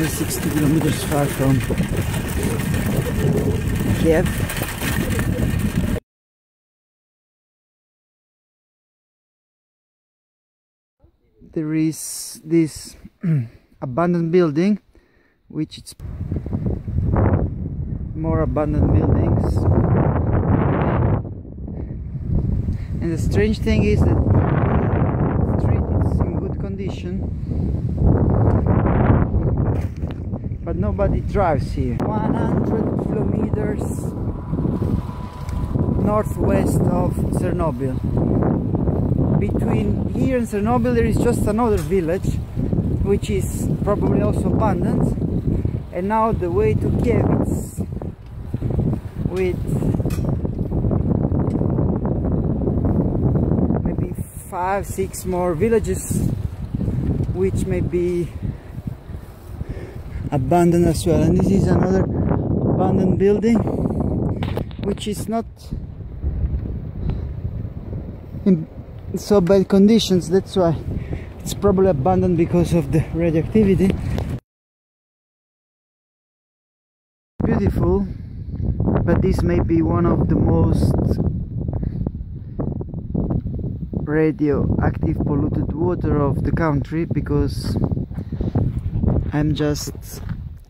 only 60 kilometers far from Kiev. There is this abandoned building, which it's more abandoned buildings. And the strange thing is that the street is in good condition, but nobody drives here. 100 kilometers northwest of Chernobyl. Between here and Chernobyl there is just another village which is probably also abandoned and now the way to Kiev is with maybe five six more villages which may be abandoned as well. And this is another abandoned building which is not in so bad conditions. That's why it's probably abandoned because of the radioactivity. Beautiful but this may be one of the most radioactive polluted water of the country because I'm just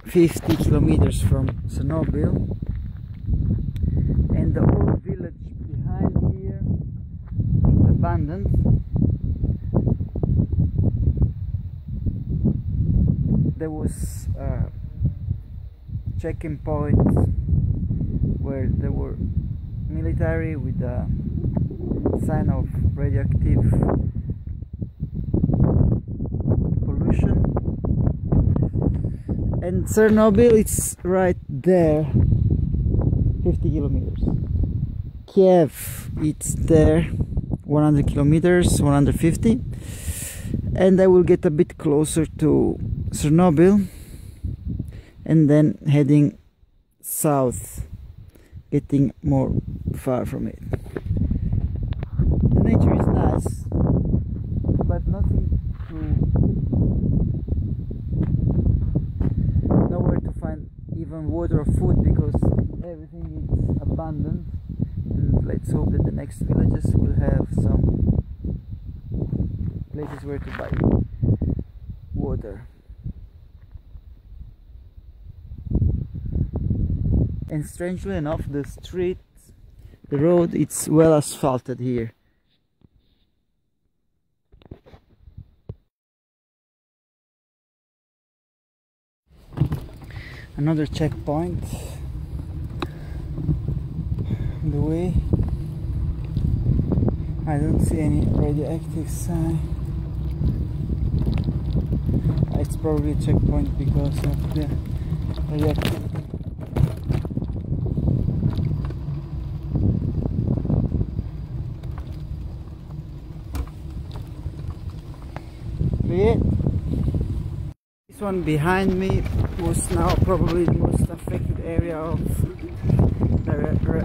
50 kilometers from Chernobyl. And the whole village behind here is abandoned. There was a checking point where there were military with a sign of radioactive pollution and Chernobyl it's right there. 50 kilometers. Kiev it's there. 100 kilometers 150 and I will get a bit closer to Chernobyl. And then heading south getting more far from it. The nature is nice but nothing to water or food because everything is abandoned and let's hope that the next villages will have some places where to buy water. And strangely enough the street the road it's well asphalted here another checkpoint. On the way. I don't see any radioactive sign. It's probably a checkpoint because of the radioactivity it. This one behind me was now probably the most affected area of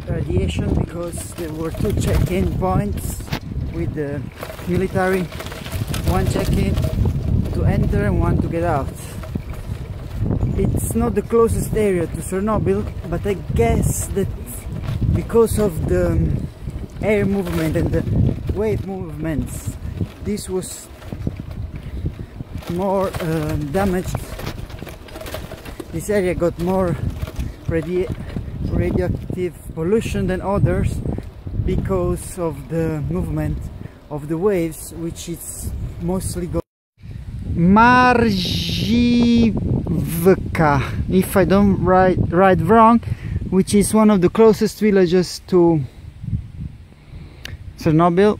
radiation because there were two check-in points with the military. One check-in to enter and one to get out. It's not the closest area to Chernobyl, but I guess that because of the air movement and the wave movements, this was more uh, damaged. This area got more radi radioactive pollution than others because of the movement of the waves which is mostly go Marjivka if I don't write, write wrong which is one of the closest villages to Chernobyl.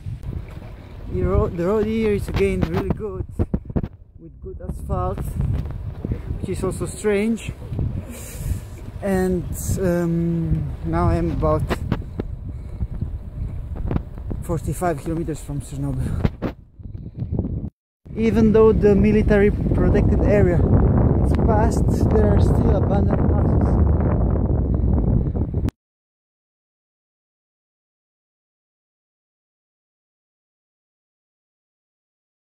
The road, the road here is again really good asphalt which is also strange. And um, now I'm about 45 kilometers from Chernobyl. Even though the military protected area is past there are still abandoned